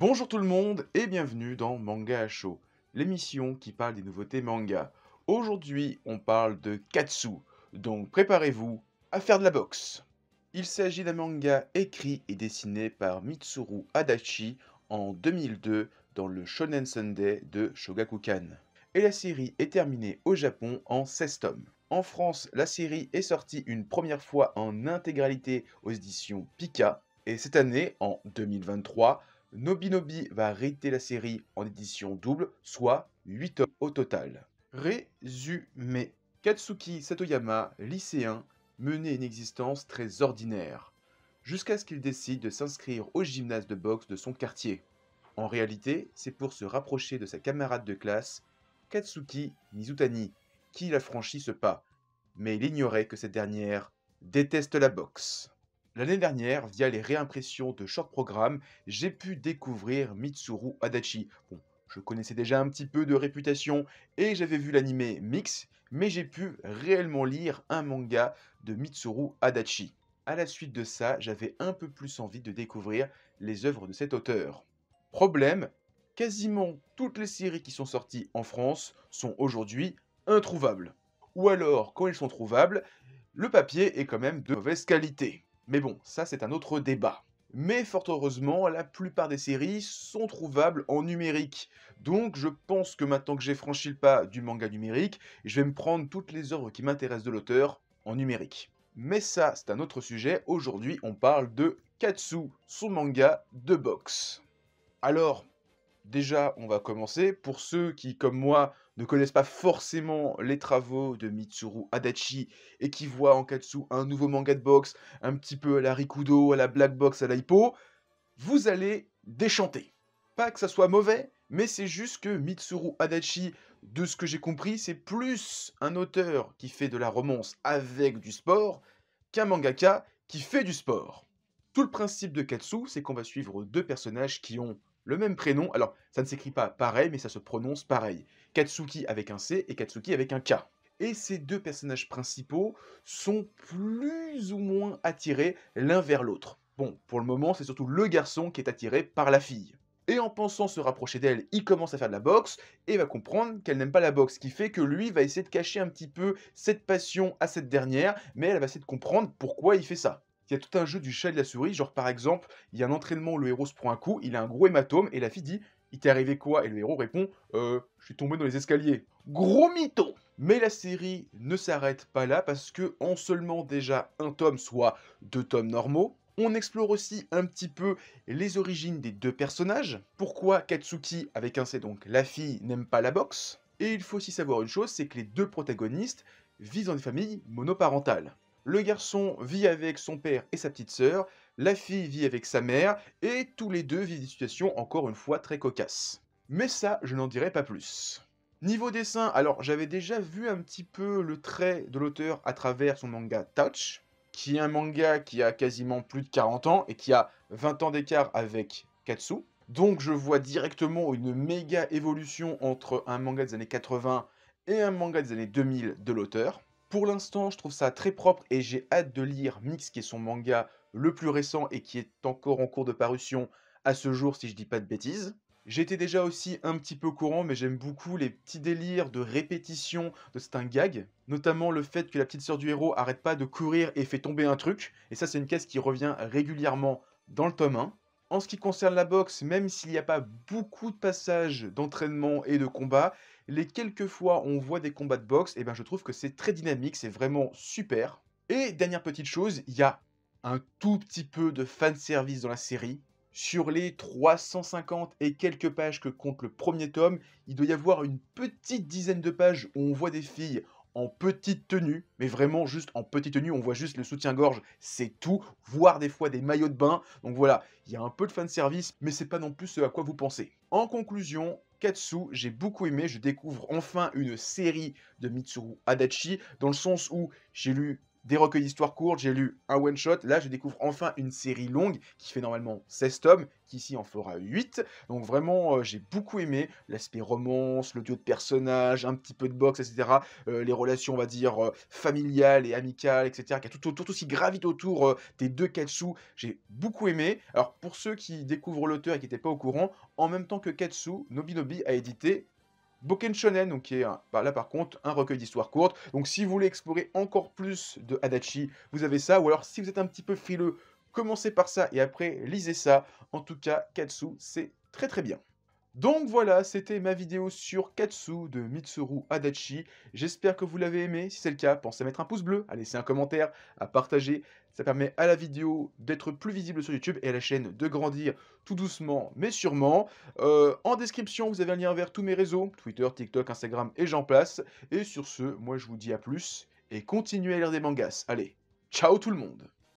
Bonjour tout le monde et bienvenue dans Manga à chaud, l'émission qui parle des nouveautés manga. Aujourd'hui, on parle de Katsu, donc préparez-vous à faire de la boxe. Il s'agit d'un manga écrit et dessiné par Mitsuru Adachi en 2002 dans le Shonen Sunday de Shogakukan. Et la série est terminée au Japon en 16 tomes. En France, la série est sortie une première fois en intégralité aux éditions Pika. Et cette année, en 2023, Nobinobi va rééditer la série en édition double, soit 8 tomes au total. Résumé. Katsuki Satoyama, lycéen, menait une existence très ordinaire, jusqu'à ce qu'il décide de s'inscrire au gymnase de boxe de son quartier. En réalité, c'est pour se rapprocher de sa camarade de classe, Katsuki Mizutani, qui a franchi ce pas, mais il ignorait que cette dernière déteste la boxe. L'année dernière, via les réimpressions de short programme, j'ai pu découvrir Mitsuru Adachi. Bon, je connaissais déjà un petit peu de réputation et j'avais vu l'anime Mix, mais j'ai pu réellement lire un manga de Mitsuru Adachi. À la suite de ça, j'avais un peu plus envie de découvrir les œuvres de cet auteur. Problème, quasiment toutes les séries qui sont sorties en France sont aujourd'hui introuvables. Ou alors, quand elles sont trouvables, le papier est quand même de mauvaise qualité. Mais bon, ça c'est un autre débat. Mais fort heureusement, la plupart des séries sont trouvables en numérique. Donc je pense que maintenant que j'ai franchi le pas du manga numérique, je vais me prendre toutes les œuvres qui m'intéressent de l'auteur en numérique. Mais ça, c'est un autre sujet. Aujourd'hui, on parle de Katsu, son manga de boxe. Alors, déjà, on va commencer. Pour ceux qui, comme moi, ne connaissent pas forcément les travaux de Mitsuru Adachi et qui voient en Katsu un nouveau manga de boxe, un petit peu à la Rikudo, à la Black Box, à la Hippo, vous allez déchanter. Pas que ça soit mauvais, mais c'est juste que Mitsuru Adachi, de ce que j'ai compris, c'est plus un auteur qui fait de la romance avec du sport qu'un mangaka qui fait du sport. Tout le principe de Katsu, c'est qu'on va suivre deux personnages qui ont le même prénom. Alors, ça ne s'écrit pas pareil, mais ça se prononce pareil. Katsuki avec un C et Katsuki avec un K. Et ces deux personnages principaux sont plus ou moins attirés l'un vers l'autre. Bon, pour le moment, c'est surtout le garçon qui est attiré par la fille. Et en pensant se rapprocher d'elle, il commence à faire de la boxe et va comprendre qu'elle n'aime pas la boxe, ce qui fait que lui va essayer de cacher un petit peu cette passion à cette dernière, mais elle va essayer de comprendre pourquoi il fait ça. Il y a tout un jeu du chat et de la souris, genre par exemple, il y a un entraînement où le héros se prend un coup, il a un gros hématome et la fille dit il t'est arrivé quoi? Et le héros répond Euh, je suis tombé dans les escaliers. Gros mytho Mais la série ne s'arrête pas là parce que en seulement déjà un tome, soit deux tomes normaux, on explore aussi un petit peu les origines des deux personnages. Pourquoi Katsuki, avec un C donc la fille, n'aime pas la boxe? Et il faut aussi savoir une chose, c'est que les deux protagonistes vivent dans des familles monoparentales. Le garçon vit avec son père et sa petite sœur, la fille vit avec sa mère, et tous les deux vivent des situations encore une fois très cocasses. Mais ça, je n'en dirai pas plus. Niveau dessin, alors j'avais déjà vu un petit peu le trait de l'auteur à travers son manga Touch, qui est un manga qui a quasiment plus de 40 ans et qui a 20 ans d'écart avec Katsu. Donc je vois directement une méga évolution entre un manga des années 80 et un manga des années 2000 de l'auteur. Pour l'instant, je trouve ça très propre et j'ai hâte de lire Mix, qui est son manga le plus récent et qui est encore en cours de parution à ce jour, si je dis pas de bêtises. J'étais déjà aussi un petit peu courant, mais j'aime beaucoup les petits délires de répétition de certains gags, notamment le fait que la petite sœur du héros arrête pas de courir et fait tomber un truc, et ça c'est une caisse qui revient régulièrement dans le tome 1. En ce qui concerne la boxe, même s'il n'y a pas beaucoup de passages d'entraînement et de combat, les quelques fois où on voit des combats de boxe, eh ben je trouve que c'est très dynamique, c'est vraiment super. Et dernière petite chose, il y a un tout petit peu de fanservice dans la série. Sur les 350 et quelques pages que compte le premier tome, il doit y avoir une petite dizaine de pages où on voit des filles en petite tenue, mais vraiment juste en petite tenue, on voit juste le soutien-gorge, c'est tout, voire des fois des maillots de bain. Donc voilà, il y a un peu de fanservice, mais c'est pas non plus ce à quoi vous pensez. En conclusion, Katsu, j'ai beaucoup aimé, je découvre enfin une série de Mitsuru Adachi, dans le sens où j'ai lu des recueils d'histoires courtes, j'ai lu un one-shot. Là, je découvre enfin une série longue qui fait normalement 16 tomes, qui ici en fera 8. Donc vraiment, euh, j'ai beaucoup aimé l'aspect romance, le duo de personnages, un petit peu de boxe, etc. Euh, les relations, on va dire, euh, familiales et amicales, etc. A tout, tout, aussi gravite autour des deux Katsu. J'ai beaucoup aimé. Alors, pour ceux qui découvrent l'auteur et qui n'étaient pas au courant, en même temps que Katsu, Nobinobi a édité Boken Shonen, qui est bah, là par contre un recueil d'histoires courtes. Donc si vous voulez explorer encore plus de Adachi, vous avez ça. Ou alors si vous êtes un petit peu frileux, commencez par ça et après lisez ça. En tout cas, Katsu, c'est très très bien. Donc voilà, c'était ma vidéo sur Katsu de Mitsuru Adachi. J'espère que vous l'avez aimé. Si c'est le cas, pensez à mettre un pouce bleu, à laisser un commentaire, à partager. Ça permet à la vidéo d'être plus visible sur YouTube et à la chaîne de grandir tout doucement mais sûrement. Euh, en description, vous avez un lien vers tous mes réseaux, Twitter, TikTok, Instagram et j'en place. Et sur ce, moi je vous dis à plus et continuez à lire des mangas. Allez, ciao tout le monde